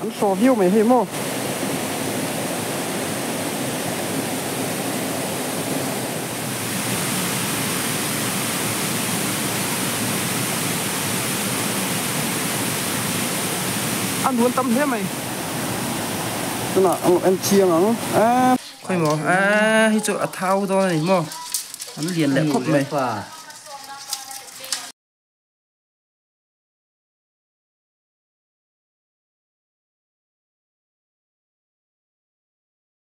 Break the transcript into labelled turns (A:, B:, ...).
A: Anh sò view mày hiếm không? ăn muốn tâm thế mày.
B: Tức là ông em chia mà à.
A: Khơi à. mỏ. À hi chỗ thao đó này mò anh liền lại khóc mày.